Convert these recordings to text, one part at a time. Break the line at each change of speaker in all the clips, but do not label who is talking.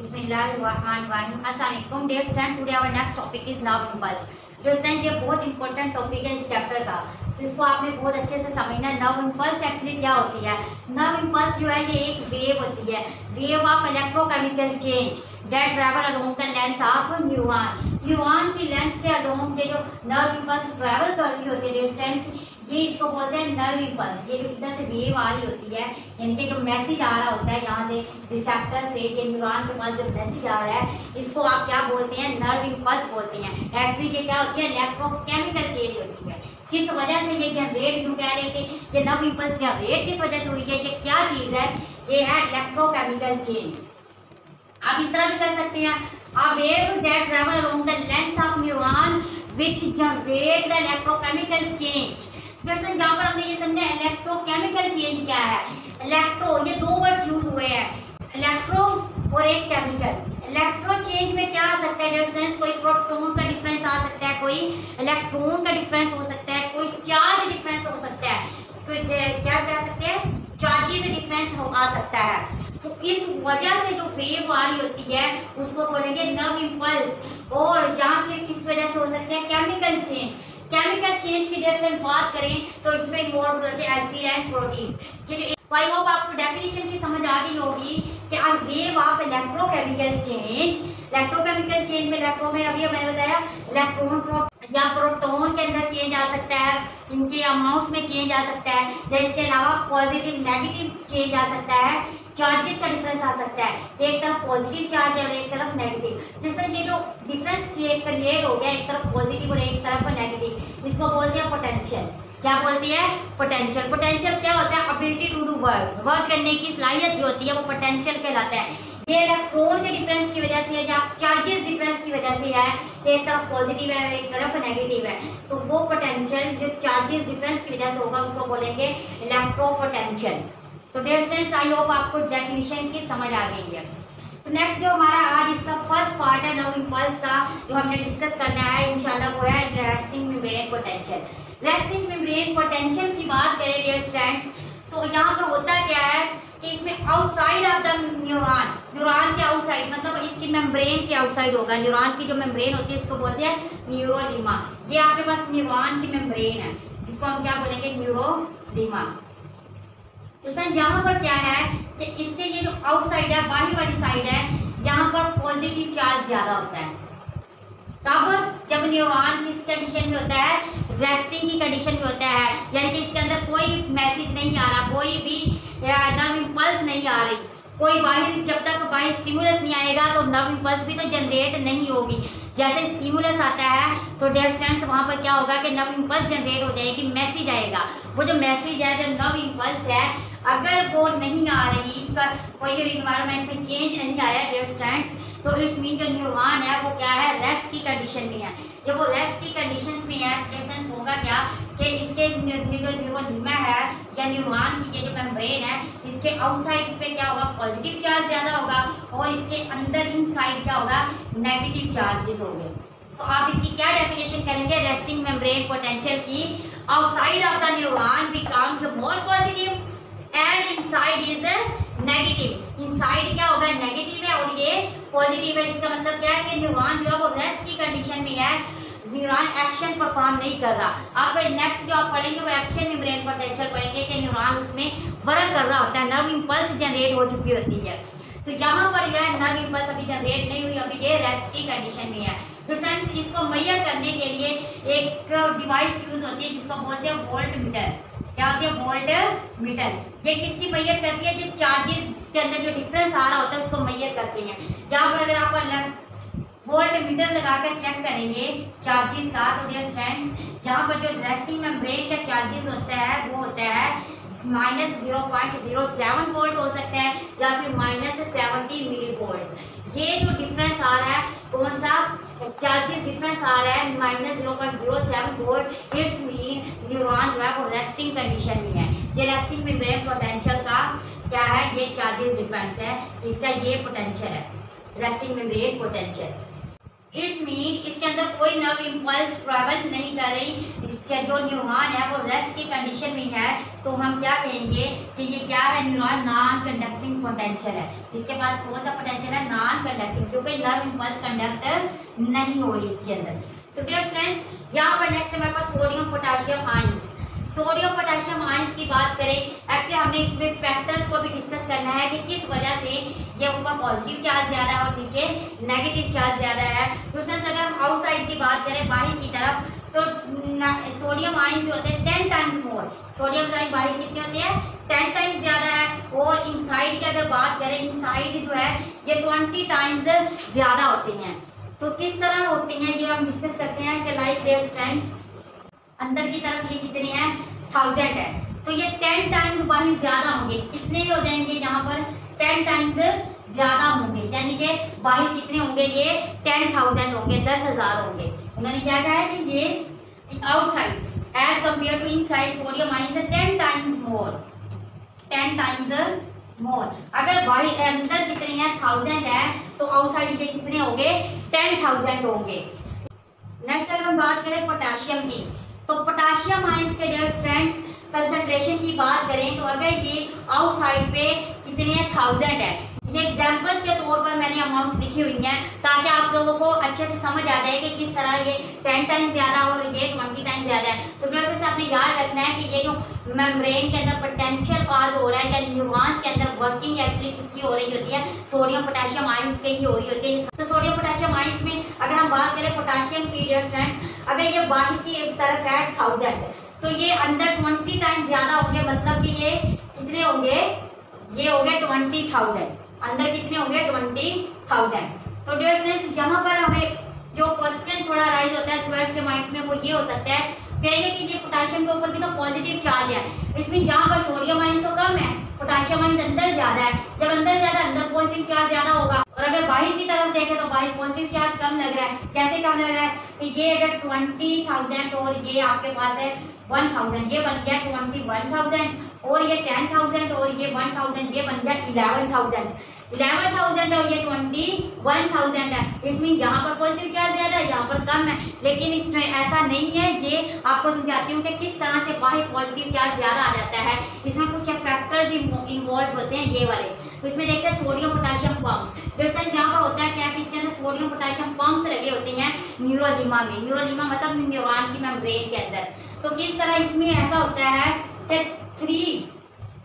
Assalamualaikum dear student today our next topic is nerve impulse. जो student ये बहुत important topic है इस चैप्टर का। तो इसको आपने बहुत अच्छे से समझना है। नर्व इम्पल्स एक्चुअली क्या होती है? नर्व इम्पल्स जो है, ये एक वेव होती है। Wave of electrochemical change that travel along the length of neuron neuron की लेंथ के अलोंग ये जो नर्व इम्पल्स ट्रैवल कर रही होती है डिस्टेंस ये इसको बोलते हैं नर्व इम्पल्स ये इधर से वेव आ रही होती है इनके जो मैसेज आ रहा होता है यहाँ से रिसेप्टर से, ये न्यूरॉन के पास जो मैसेज आ रहा है, इसको आप क्या बोलते हैं? नर्व इम्पल्स बोलते हैं. एक्चुअली ये क्या होती है? इलेक्ट्रोकेमिकल चेंज होती है. किस वजह से ये जनरेट क्यों कह रहे थे? ये नर्व इम्पल्स जनरेट किस वजह से हुई है? ये क्या चीज़ है? ये है इलेक्ट्रोकेमिकल चेंज आप इस तरह भी कर सकते हैं. a wave that travel along the length of neuron which generate the electrochemical change. दरअसल यहाँ पर हमने ये समझा इलेक्ट्रोकेमिकल चेंज क्या है? इलेक्ट्रो ये दो वर्ड्स यूज़ हुए हैं। इलेक्ट्रो और एक केमिकल इलेक्ट्रो चेंज में क्या आ सकता है? सेंस कोई प्रोटोन का डिफरेंस आ सकता है, कोई इलेक्ट्रॉन का डिफरेंस हो सकता है, कोई चार्ज डिफरेंस हो सकता है। कोई क्या कह सकते हैं? चार्जेस डिफरेंस आ सकता है। तो इस वजह से जो वेव आ रही होती है, उसको बोलेंगे नव इम्पल्स और जहाँ फिर किस वजह से हो सकते हैं? केमिकल चेंज केमिकल चेंज की डेट से बात करें तो इसमें इन्वॉल्व होते हैं acid and protein I hope आपको डेफिनेशन की समझ आ गई होगी कि a wave of electrochemical change electrochemical change में इलेक्ट्रो में अभी मैंने बताया इलेक्ट्रॉन या प्रोटोन के अंदर चेंज आ सकता है, इनके अमाउंट्स में चेंज आ सकता है, या इसके अलावा पॉजिटिव नेगेटिव चेंज आ सकता है। चार्जेस का डिफरेंस आ सकता है। कि एक तरफ़ पॉजिटिव चार्ज है और एक तरफ़ नेगेटिव जैसे ये जो डिफरेंस क्रिएट हो गया, एक तरफ़ पॉजिटिव और एक तरफ़ नेगेटिव इसको बोलते हैं पोटेंशियल क्या बोलती है? पोटेंशियल पोटेंशियल क्या होता है? Ability to do work work करने की सलाहियत जो होती है, वो पोटेंशियल कहलाता है। ये इलेक्ट्रॉन के डिफरेंस की वजह से है या चार्जेस डिफरेंस की वजह से है। कि एक तरफ़ पॉजिटिव है और एक तरफ़ नेगेटिव है। तो वो पोटेंशियल जो चार्जेस डिफरेंस की वजह से होगा, उसको बोलेंगे इलेक्ट्रोपोटेंशियल तो डेयर सेंस आई होप आपको डेफिनेशन की समझ आ गई है। तो नेक्स्ट जो हमारा आज इसका फ़र्स्ट पार्ट है नव इम्पल्स का, जो हमने डिस्कस करना है, इंशाल्लाह वो है resting membrane potential resting membrane potential की बात करें डियर स्टूडेंट्स तो यहाँ पर होता क्या है कि इसमें outside of the neuron neuron के आउटसाइड मतलब इसकी मेम्ब्रेन के आउटसाइड होगा। न्यूरॉन की जो मेम्ब्रेन होती है, उसको बोलते हैं न्यूरोलिमा ये आपके पास न्यूरॉन की मेम्ब्रेन है, जिसको हम क्या बोलेंगे? न्यूरोलिमा तो सर यहाँ पर क्या है कि इसके ये जो आउटसाइड है, बाहर वाली साइड है, यहाँ पर पॉजिटिव चार्ज ज़्यादा होता है। तब जब न्यूरॉन किस कंडीशन में होता है? रेस्टिंग की कंडीशन में होता है। यानी कि इसके अंदर कोई मैसेज नहीं आ रहा, कोई भी नर्व इम्पल्स नहीं आ रही। कोई बाहर, जब तक बाहर स्टिमुलस नहीं आएगा तो नर्व इम्पल्स भी तो जनरेट नहीं होगी। जैसे स्टिमुलस आता है तो स्टूडेंट्स वहाँ पर क्या होगा कि नर्व इम्पल्स जनरेट हो जाएगी मैसेज आएगा। वो जो मैसेज है, जो नर्व इम्पल्स है अगर वो नहीं आ रही कोई भी इन्वायरमेंट में चेंज नहीं आया डियर स्टूडेंट्स तो इट्स मीन जो न्यूरॉन है, वो क्या है? रेस्ट की कंडीशन में है। जब वो रेस्ट की कंडीशन में है पेशेंस होगा क्या? कि इसके जो न्यूरोनिमा है, या न्यूरॉन की जो मेम्ब्रेन है, इसके आउटसाइड पे क्या होगा? पॉजिटिव चार्ज ज़्यादा होगा, और इसके अंदर इन साइड क्या होगा? नेगेटिव चार्जेस होंगे। तो आप इसकी क्या डेफिनेशन करेंगे? रेस्टिंग मेम्ब्रेन पोटेंशियल की। Outside of the neuron becomes more positive and inside is negative inside क्या होगा? नेगेटिव है और ये पॉजिटिव है इसका मतलब क्या है कि न्यूरॉन जो है वो रेस्ट की कंडीशन में है। न्यूरॉन एक्शन परफॉर्म नहीं कर रहा। आप नेक्स्ट जो आप पढ़ेंगे, वो एक्शन मेम्ब्रेन पोटेंशियल पढ़ेंगे कि न्यूरॉन उसमें वर्क कर रहा होता है। नर्व इम्पल्स जनरेट हो चुकी होती है। तो यहाँ पर यह नर्व इम्पल्स अभी जनरेट नहीं हुई, अभी ये रेस्ट की कंडीशन में है। तो फ्रेंड्स इसको मैयर करने के लिए एक डिवाइस यूज़ होती है, जिसको बोलते हैं वोल्ट मीटर क्या होती है वोल्ट मीटर ये किसकी मैयर करती है? जो चार्जेस के अंदर जो डिफरेंस आ रहा होता है, उसको मैयर करते हैं। जहाँ पर अगर आप वोल्ट मीटर लगाकर चेक करेंगे चार्जेस का तो डियर स्टूडेंट्स यहाँ पर जो रेस्टिंग मेम्ब्रेन का चार्जेस होता है, वो होता है minus zero point zero seven volt हो सकता है, या फिर माइनस सेवेंटी मिली वोल्ट ये जो डिफरेंस आ रहा है, कौन सा? चार्जेस डिफरेंस आ रहा है minus zero point zero seven volt it's mean neuron जो है वो रेस्टिंग कंडीशन में है। ये रेस्टिंग में ब्रेन पोटेंशियल का क्या है? ये चार्जेस डिफरेंस है। इसका ये पोटेंशियल है। रेस्टिंग में ब्रेन पोटेंशियल इट्स मीन इसके अंदर कोई नर्व इम्पल्स ट्रैवल नहीं कर रही। जो न्यूरॉन है, वो रेस्ट की कंडीशन में है। तो हम क्या कहेंगे कि ये क्या है न्यूरॉन नॉन कंडक्टिंग पोटेंशियल है। इसके पास कौन सा पोटेंशियल है? नॉन कंडक्टिंग जो क्योंकि नर्व इम्पल्स कंडक्ट नहीं हो रही इसके अंदर। तो डियर फ्रेंड्स यहाँ पर नेक्स्ट हमारे पास sodium potassium ions sodium potassium ions की बात करें एक्चुअली हमने इसमें फैक्टर्स को भी डिस्कस करना है कि किस वजह से ये ऊपर पॉजिटिव चार्ज ज़्यादा है और नीचे नेगेटिव चार्ज ज़्यादा है। दूसरा अगर हम आउटसाइड की बात करें, बाहर की तरफ़ तो सोडियम आइंस जो होते हैं ten times more sodium ion बाहर कितने होते हैं? टेन टाइम्स ज़्यादा है। और इनसाइड की अगर बात करें इनसाइड जो है, ये ट्वेंटी टाइम्स ज़्यादा होते हैं। तो किस तरह होती हैं, ये हम डिस्कस करते हैं कि लाइक देयर स्ट्रेंथ्स अंदर की तरफ़ ये कितनी है? थाउज़ेंड है। तो ये टेन टाइम्स बाहर ज़्यादा होंगे। कितने हो जाएँगे यहाँ पर? टेन टाइम्स ज़्यादा होंगे। यानी कि बाहर कितने होंगे ये? टेन थाउज़ेंड होंगे, दस हज़ार होंगे। उन्होंने क्या कहा है कि ये outside as compared to inside sodium ions ten times more ten times more अगर बाहर अंदर कितने हैं? थाउज़ेंड है तो आउटसाइड के कितने होंगे? टेन थाउज़ेंड होंगे। नेक्स्ट अगर हम बात करें पोटेशियम की तो पोटाशियम आइंस के डियर स्ट्रेंड्स कंसंट्रेशन की बात करें तो अगर ये आउटसाइड पे कितने थाउज़ेंड है? ये एग्जाम्पल्स के तौर पर मैंने अमाउंट्स लिखी हुई हैं, ताकि आप लोगों को अच्छे से समझ आ जाए कि किस तरह ये टेन टाइम ज़्यादा और ये ट्वेंटी टाइम ज़्यादा है तो वैसे से आपने याद रखना है कि ये जो मेम्ब्रेन के अंदर पोटेंशियल पास हो रहा है, या न्यूरॉन्स के अंदर वर्किंग एक्चुअली किसकी हो रही होती है सोडियम पोटेशियम आइंस के ही हो रही होती है। तो सोडियम पोटेशियम आइंस में अगर हम बात करें पोटेशियम स्टूडेंट्स अगर ये बाहर की एक तरफ़ है थाउज़ेंड तो ये अंदर ट्वेंटी टाइम ज़्यादा होंगे मतलब कि ये कितने होंगे? ये हो गए ट्वेंटी थाउज़ेंड अंदर कितने होंगे? ट्वेंटी थाउज़ेंड तो स्टूडेंट्स यहाँ पर हमें जो क्वेश्चन थोड़ा राइज होता है स्टूडेंट्स के माइंड में वो ये हो सकता है। पहले कि ये पोटेशियम के ऊपर भी तो पॉजिटिव चार्ज है। इसमें यहाँ पर सोडियम आइंस तो कम है पोटेशियम आइंस अंदर ज़्यादा है। जब अंदर ज़्यादा, अंदर पॉजिटिव चार्ज ज़्यादा होगा। और अगर बाहर की तरफ़ देखें तो बाहर पॉजिटिव चार्ज कम लग रहा है। कैसे कम लग रहा है? कि ये अगर ट्वेंटी थाउज़ेंड और ये आपके पास है वन थाउज़ेंड ये बन गया ट्वेंटी वन थाउज़ेंड और ये टेन थाउज़ेंड और ये वन थाउज़ेंड ये बन गया इलेवन थाउज़ेंड इलेवन थाउज़ेंड और ये ट्वेंटी वन थाउज़ेंड है। इसमें यहाँ पर पॉजिटिव चार्ज ज़्यादा है? यहाँ पर कम है। लेकिन इसमें ऐसा नहीं है। ये आपको समझाती हूँ कि किस तरह से बाहर पॉजिटिव चार्ज ज़्यादा आ जाता है। इसमें कुछ फैक्टर्स इन्वॉल्व होते हैं ये वाले। तो इसमें देखते हैं सोडियम पोटेशियम पम्प्स दरअसल यहाँ पर होता है क्या? कि इसके अंदर सोडियम पोटेशियम पम्प्स लगे होते हैं न्यूरोलिमा में। न्यूरोलिमा मतलब न्यूरॉन की मेम्ब्रेन के अंदर। तो किस तरह इसमें ऐसा होता है कि थ्री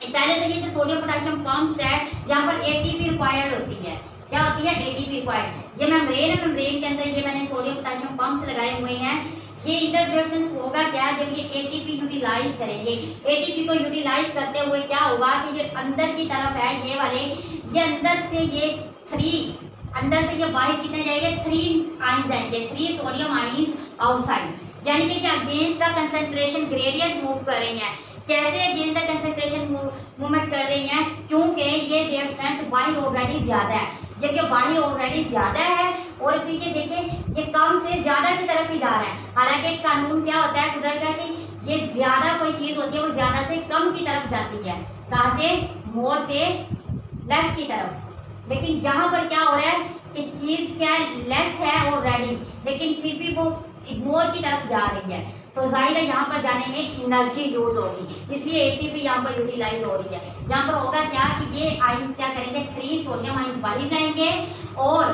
पहले ये जो सोडियम पोटेशियम पम्प्स है, यहाँ पर एटीपी रिक्वायर्ड होती है। क्या होती है? एटीपी रिक्वायर्ड ये मेम्ब्रेन है मेम्ब्रेन के अंदर ये मैंने सोडियम पोटेशियम पम्प्स लगाए हुए हैं। ये इंटरप्रेशंस होगा क्या? जब ये एटीपी यूटिलाइज करेंगे। एटीपी को यूटिलाइज करते हुए क्या होगा कि ये अंदर की तरफ़ है, ये वाले। ये अंदर से ये थ्री अंदर से ये बाहर कितने जाएँगे? थ्री आइंस आएँगे। थ्री सोडियम आइंस आउटसाइड यानी कि अगेंस्ट कंसंट्रेशन ग्रेडियंट मूव कर रही हैं कैसे अगेंस्ट कंसंट्रेशन मूवमेंट कर रही हैं, क्योंकि ये स्ट्रेंथ बाहर ऑलरेडी ज़्यादा है। जबकि बाहर ऑलरेडी ज़्यादा है, और फिर ये देखें, ये कम से ज़्यादा की तरफ़ ही जा रहा है। हालाँकि कानून क्या होता है, कुदरत का, कि ये ज़्यादा कोई चीज़ होती है, वो ज़्यादा से कम की तरफ़ जाती है। कहा से? मोर से लेस की तरफ़। लेकिन यहाँ पर क्या हो रहा है, कि चीज़ क्या लेस है ऑलरेडी लेकिन फिर भी वो मोर की तरफ़ जा रही है। तो ज़ाहिर है यहाँ पर जाने में एनर्जी यूज़ होगी। इसलिए एटीपी यहाँ पर यूटिलाइज हो रही है। यहाँ पर होगा क्या कि ये आइंस क्या करेंगे? थ्री सोडियम आइंस बाहर जाएँगे और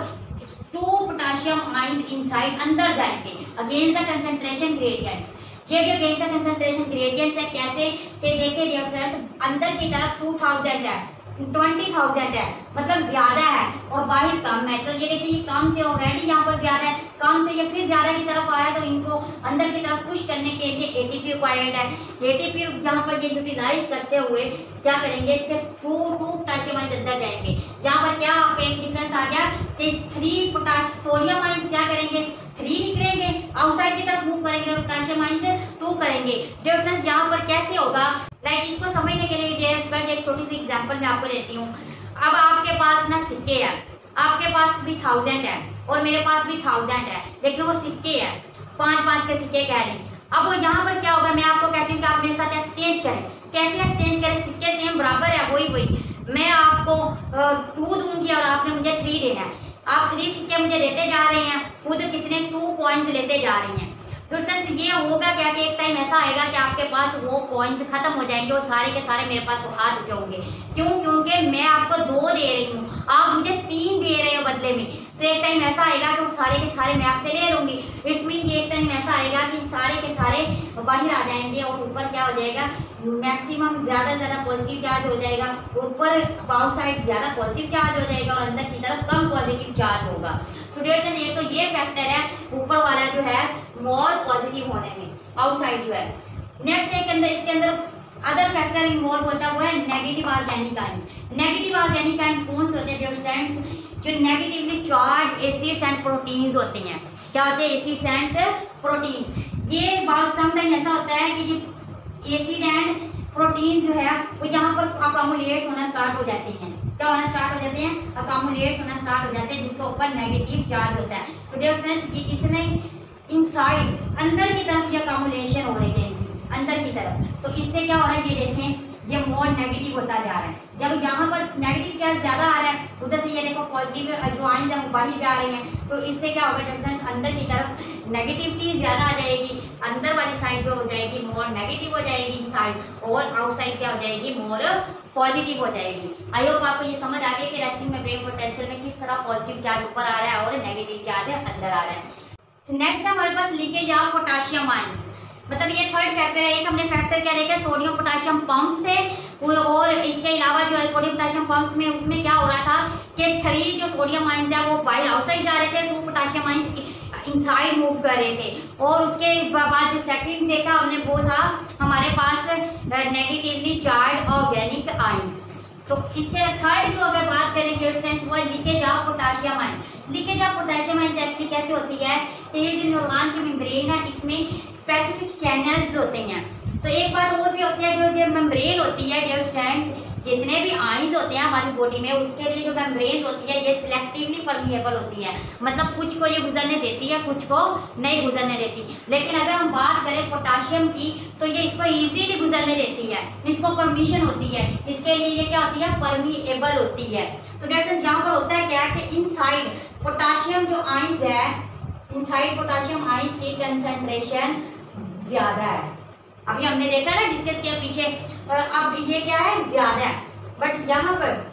टू पोटाशियम आइंस इनसाइड अंदर जाएँगे अगेंस्ट द कंसंट्रेशन ग्रेडियंट्स ये भी अगेंस्ट द कंसंट्रेशन ग्रेडियंट्स है। कैसे? देखिए अंदर की तरफ़ 2000 है। ट्वेंटी थाउज़ेंड है। मतलब ज़्यादा है। और बाहर कम है। तो ये देखिए, कम से ऑलरेडी यहाँ पर ज़्यादा है। कम से ये फिर ज़्यादा की तरफ़ आ रहा है तो इनको अंदर की तरफ़ पुश करने के लिए ए टी एटीपी रिक्वायर्ड है। एटीपी यहाँ पर ये यूटिलाइज करते हुए क्या करेंगे? टू टू पोटाशियम आइंस अंदर जाएँगे। यहाँ पर क्या आपको एक डिफरेंस आ गया कि थ्री पोटाश सोडियम आइंस क्या करेंगे? थ्री निकलेंगे आउटसाइड की तरफ़ मूव करेंगे और पोटाशियम आइंस टू करेंगे। डिफरेंस यहाँ पर कैसे होगा? लाइक like इसको समझने के लिए एक छोटी सी एग्जांपल मैं आपको देती हूँ। अब आपके पास ना सिक्के है। आपके पास भी थाउज़ेंड है और मेरे पास भी थाउज़ेंड है। लेकिन वो सिक्के है। पाँच पाँच के सिक्के कह रहे अब वो यहाँ पर क्या होगा? मैं आपको कहती हूँ कि आप मेरे साथ एक्सचेंज करें। कैसे एक्सचेंज करें? सिक्के सेम बराबर है, वही वही। मैं आपको टू दूँगी और आपने मुझे थ्री देना है। आप थ्री सिक्के मुझे लेते जा रहे हैं, खुद कितने टू पॉइंट्स लेते जा रही हैं। तो सेंस ये होगा क्या कि एक टाइम ऐसा आएगा कि आपके पास वो कॉइन्स खत्म हो जाएँगे वो सारे के सारे मेरे पास आ चुके होंगे। क्यों? क्योंकि मैं आपको दो दे रही हूँ। आप मुझे तीन दे रहे हो बदले में। तो एक टाइम ऐसा आएगा कि वो सारे के सारे मैं आपसे ले लूँगी। इट्स मीन कि एक टाइम ऐसा आएगा कि सारे के सारे बाहर आ जाएँगे और ऊपर क्या हो जाएगा? मैक्सिमम ज़्यादा से ज़्यादा पॉजिटिव चार्ज हो जाएगा। ऊपर बाउ साइड ज़्यादा पॉजिटिव चार्ज हो जाएगा और अंदर की चार्ज होगा। तो डेढ़ से एक तो ये फैक्टर है, ऊपर वाला जो है मोर पॉजिटिव होने में आउटसाइड जो है। नेक्स्ट एक अंदर, इसके अंदर अदर फैक्टर इन्वॉल्व होता है वो है negative organic ions negative organic ions कौन से होते हैं स्टैंड्स जो negatively charge acids and proteins होते हैं। क्या होते हैं एसिड्स एंड प्रोटीन्स ये बात समटाइम ऐसा होता है कि जो एसिड एंड प्रोटीन जो है, वो यहाँ पर अकामुलेट्स होना स्टार्ट हो जाते हैं। क्या होना स्टार्ट हो जाते हैं? अकामुलेट्स होना स्टार्ट हो जाते हैं, जिसके ऊपर नेगेटिव चार्ज होता है। तो डियर फ्रेंड्स ये इसमें इनसाइड अंदर की तरफ़ ये अकामुलेशन हो रही है, अंदर की तरफ़। तो इससे क्या हो रहा है, ये देखें, ये मोर नेगेटिव होता जा रहा है। जब यहाँ पर नेगेटिव चार्ज ज़्यादा आ रहा है, उधर से ये देखो पॉजिटिव जो आइन जब बाहर जा रहे हैं तो इससे क्या होगा डिस्टेंस अंदर की तरफ़ नेगेटिविटी ज़्यादा आ जाएगी, अंदर वाली साइड पे हो जाएगी मोर नेगेटिव हो जाएगी इन साइड और आउटसाइड क्या हो जाएगी मोर पॉजिटिव हो जाएगी। आई होप आपको ये समझ आ गई कि रेस्टिंग में पोटेंशियल में किस तरह पॉजिटिव चार्ज ऊपर आ रहा है और नेगेटिव चार्ज अंदर आ रहा है। नेक्स्ट हमारे पास लीकेज ऑफ़ पोटाशियम आइंस मतलब ये थर्ड फैक्टर है, एक हमने फैक्टर क्या देखा? सोडियम पोटाशियम पंप्स थे। और इसके अलावा जो है सोडियम पोटाशियम पंप्स में, उसमें क्या हो रहा था कि थ्री जो सोडियम आइंस है, वो बाहर आउटसाइड जा रहे थे two potassium ions inside move कर रहे थे। और उसके बाद जो सेकंड देखा हमने, वो था हमारे पास नेगेटिवली चार्ज ऑर्गेनिक आइंस तो इसके थर्ड जो अगर बात करें डियर स्टूडेंट्स वो है leakage of potassium ions leakage of potassium ions actually कैसे होती है? कि ये जो न्यूरॉन की मेम्ब्रेन है, इसमें स्पेसिफिक चैनल्स होते हैं। तो एक बात और भी होती है, जो जो मेम्ब्रेन होती है डियर स्टैंड जितने भी आइंस होते हैं हमारी बॉडी में, उसके लिए जो मेम्ब्रेन होती है, ये सिलेक्टिवली परमिएबल होती है। मतलब कुछ को ये गुजरने देती है, कुछ को नहीं गुजरने देती। लेकिन अगर हम बात करें पोटाशियम की तो ये इसको इजीली गुजरने देती है। इसको परमिशन होती है। इसके लिए ये क्या होती है? परमिएबल होती है। तो डेट यहाँ पर होता है क्या कि इनसाइड पोटाशियम जो आइंस है इनसाइड पोटाशियम आइंस की कंसेंट्रेशन ज़्यादा है। अभी हमने देखा ना डिस्कस किया पीछे। अब ये क्या है? ज़्यादा है। बट यहाँ पर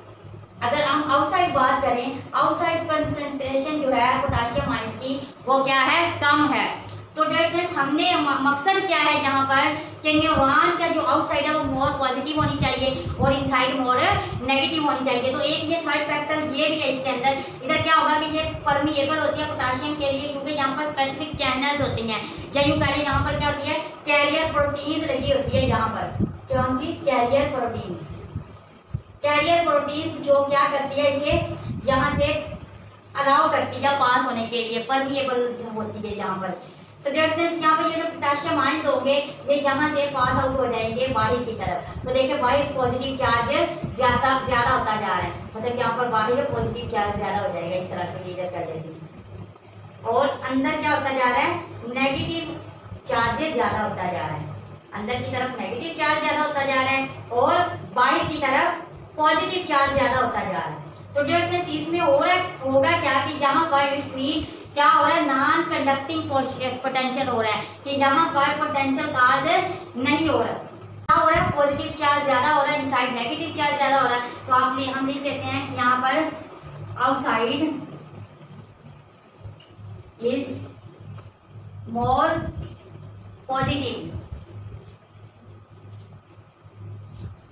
अगर हम आउटसाइड बात करें आउटसाइड कंसेंट्रेशन जो है पोटाशियम आइस की, वो क्या है? कम है। तो डेट हमने मकसद क्या है यहाँ पर? कि न्यूरॉन का जो आउटसाइड है, वो मोर पॉजिटिव होनी चाहिए और इनसाइड मोर नेगेटिव होनी चाहिए। तो एक ये थर्ड फैक्टर ये भी है इसके अंदर। इधर क्या होगा कि ये परमिएबल होती है पोटाशियम के लिए, क्योंकि यहाँ पर स्पेसिफिक चैनल्स होती हैं। यूँ पहले यहाँ पर क्या होती है? कैरियर प्रोटीन्स लगी होती है यहाँ पर। कौन सी? कैरियर प्रोटीन्स कैरियर प्रोटीन्स जो क्या करती है, इसे यहाँ से अलाउ करती है पास होने के लिए परमिएबल होती है यहाँ पर। तो डेट सेल्स यहाँ पे ये जो पोटेशियम आइंस होंगे, ये यहाँ से पास आउट हो जाएँगे बाहर की तरफ़। तो देखिए, बाहर पॉजिटिव चार्ज ज़्यादा ज़्यादा होता जा रहा है। मतलब यहाँ पर बाहर पॉजिटिव चार्ज ज़्यादा हो जाएगा इस तरह से इधर कर लेती और अंदर क्या होता जा रहा है? नेगेटिव चार्जेस ज़्यादा होता जा रहा है। अंदर की तरफ़ नेगेटिव चार्ज ज़्यादा होता जा रहा है और बाहर की तरफ़ पॉजिटिव चार्ज ज़्यादा होता जा रहा है। तो सेल्स इसमें हो रहा होगा क्या कि यहाँ पर इट्स क्या हो रहा है? नॉन कंडक्टिंग पोटेंशियल हो रहा है कि यहाँ पर पोटेंशियल काज नहीं हो रहा। क्या हो रहा है? पॉजिटिव चार्ज ज़्यादा हो रहा है इनसाइड नेगेटिव चार्ज ज़्यादा हो रहा है। तो आप हम लिख लेते हैं यहाँ पर आउटसाइड इज़ मोर पॉजिटिव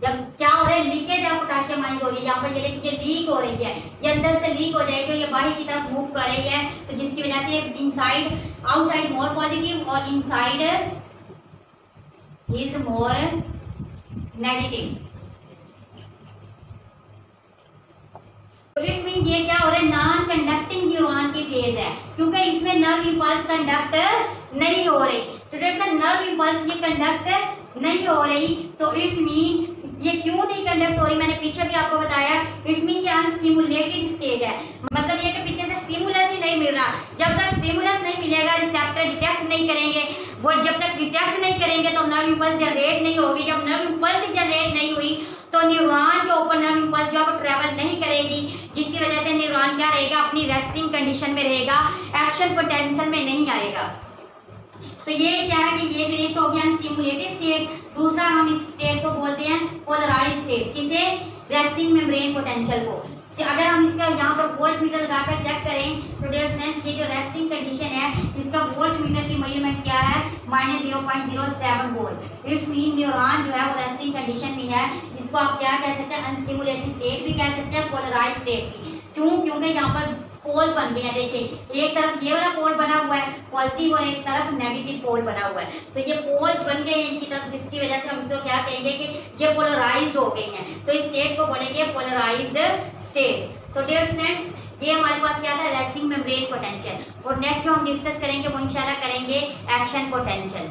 जब क्या हो रहा है लीकेज ऑफ़ पोटाशियम आइंस हो रही है, यहाँ पर ये देखिए लीक हो रही है। ये अंदर से लीक हो जाएगी ये बाहर की तरफ़ मूव कर रही है। तो जिसकी वजह से इनसाइड आउटसाइड मोर पॉजिटिव और इनसाइड इज़ मोर नेगेटिव इसमें ये क्या हो रहा है नॉन कंडक्टिंग न्यूरॉन की फ़ेज़ है, क्योंकि इसमें नर्व इंपल्स कंडक्ट नहीं हो रही। तो नर्व इंपल्स ये कंडक्ट नहीं हो रही तो इट्स मीन ये क्यों नहीं हो रही मैंने पीछे भी आपको बताया इसमें ये अनस्टिमुलेटेड स्टेज है। मतलब ये कि पीछे से स्टिमुलस ही नहीं मिल रहा। जब तक स्टिमुलस नहीं मिलेगा रिसेप्टर डिटेक्ट नहीं करेंगे, वो जब तक डिटेक्ट नहीं करेंगे तो नर्व इम्पल्स जनरेट नहीं होगी। जब नर्व इम्पल्स जनरेट नहीं हुई तो न्यूरॉन के ऊपर नर्व इम्पल्स जो ट्रेवल नहीं करेगी, जिसकी वजह से न्यूरॉन क्या रहेगा? अपनी रेस्टिंग कंडीशन में रहेगा एक्शन पोटेंशियल में नहीं आएगा। तो ये क्या है कि ये जो एक तो हो गया स्टिमुलेटेड स्टेट दूसरा हम इस स्टेट को बोलते हैं पोलराइज स्टेट किसे? रेस्टिंग मेम्ब्रेन पोटेंशियल को। तो अगर हम इसका यहाँ पर वोल्ट मीटर लगाकर चेक करें तो डेयर सेंस ये जो रेस्टिंग कंडीशन है, इसका वोल्ट मीटर की मेज़रमेंट क्या है? Minus zero point zero seven volt it's mean neuron जो है वो रेस्टिंग कंडीशन में है। इसको आप क्या कह सकते हैं? अनस्टिमुलेटेड स्टेट भी कह सकते हैं पोलराइज स्टेट भी। क्यों? क्योंकि यहाँ पर पोल्स बन गए हैं। देखिए, एक तरफ़ ये वाला पोल बना हुआ है पॉजिटिव और एक तरफ़ नेगेटिव पोल बना हुआ है। तो ये पोल्स बन गए हैं इनकी तरफ़, जिसकी वजह से हम तो क्या कहेंगे कि ये पोलराइज हो गए हैं। तो इस स्टेट को बोलेंगे पोलराइज स्टेट तो डियर स्टूडेंट्स ये हमारे पास क्या था? रेस्टिंग मेम्ब्रेन पोटेंशियल और नेक्स्ट जो हम डिस्कस करेंगे, वो इंशाल्लाह करेंगे एक्शन पोटेंशियल